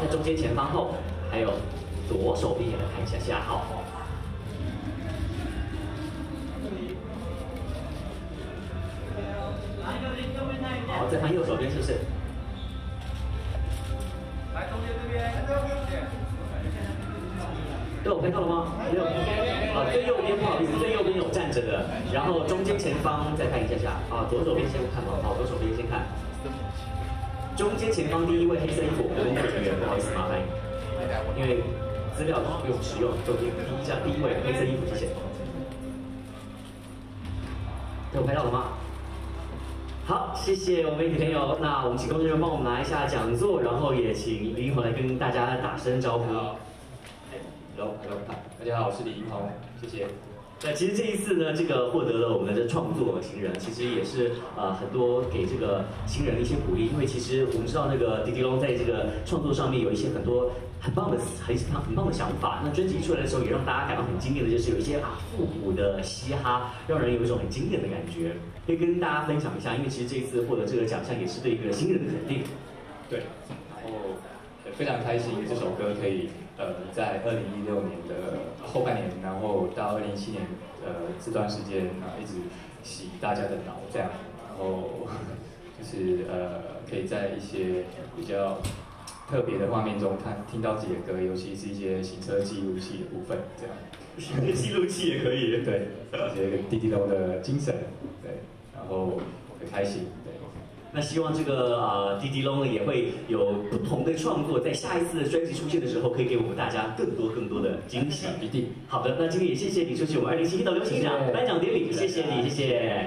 在中间前方后，还有左手边也来看一下下，好。好，再看右手边是不是？来中间这边，都有拍到了吗？没有。啊，最右边不好意思，最右边有站着的，然后中间前方再看一下下。啊，左手边先看嘛，好，左手边先。中间前方第一位黑色衣服，我们的成员，不好意思麻烦，因为资料不用使用，就第第一下第一位黑色衣服，谢谢。有拍到了吗？好，谢谢我们媒体朋友。那我们请工作人员帮我们拿一下讲座，然后也请李英宏来跟大家打声招呼。，Hello，Hello，大家好，我是李英宏，谢谢。那其实这一次呢，这个获得了我们的创作新人，其实也是呃很多给这个新人的一些鼓励，因为其实我们知道那个迪迪龙在这个创作上面有一些很多很棒的很很棒的想法。那专辑出来的时候，也让大家感到很惊艳的，就是有一些啊复古的嘻哈，让人有一种很惊艳的感觉。可以跟大家分享一下，因为其实这一次获得这个奖项，也是对一个新人的肯定。对，非常开心这首歌可以。呃，在二零一六年的后半年，然后到二零一七年，呃，这段时间啊，一直洗大家的脑，这样，然后就是呃，可以在一些比较特别的画面中看听到自己的歌，尤其是一些行车记录器的部分，这样，行车记录器也可以，对，一些滴滴咚的精神，对，然后很开心。那希望这个呃，滴滴龙呢也会有不同的创作，在下一次的专辑出现的时候，可以给我们大家更多更多的惊喜。一定。好的，那今天也谢谢你出席我们二零七七的流行奖颁奖典礼，谢谢你，谢谢。